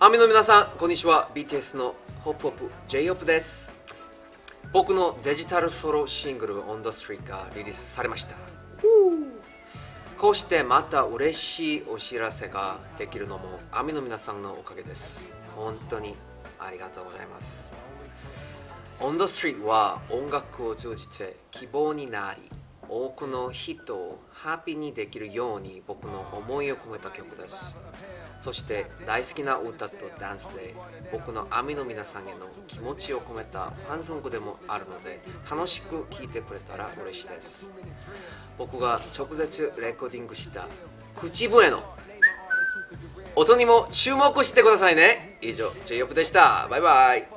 アミの皆さんこんにちは。BTS のホップホップ j o p です。僕のデジタルソロシングル「On the Street」がリリースされました。こうしてまた嬉しいお知らせができるのもアミの皆さんのおかげです。本当にありがとうございます。On the Street は音楽を通じて希望になり多くの人をハッピーにできるように僕の思いを込めた曲です。そして大好きな歌とダンスで僕の網の皆さんへの気持ちを込めたファンソングでもあるので楽しく聴いてくれたら嬉しいです。僕が直接レコーディングした口笛の音にも注目してくださいね。以上 JOP でした。バイバイ。